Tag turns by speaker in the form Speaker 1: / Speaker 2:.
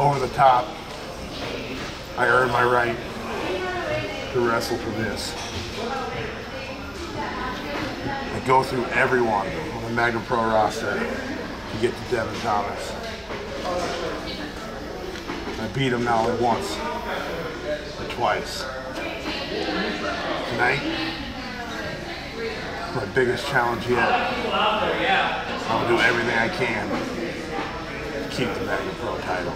Speaker 1: over the top. I earned my right to wrestle for this. I go through everyone on the Magnum Pro roster to get to Devin Thomas. I beat him only once, but twice. Tonight, my biggest challenge yet. I'll do everything I can keep the Magnum Pro title.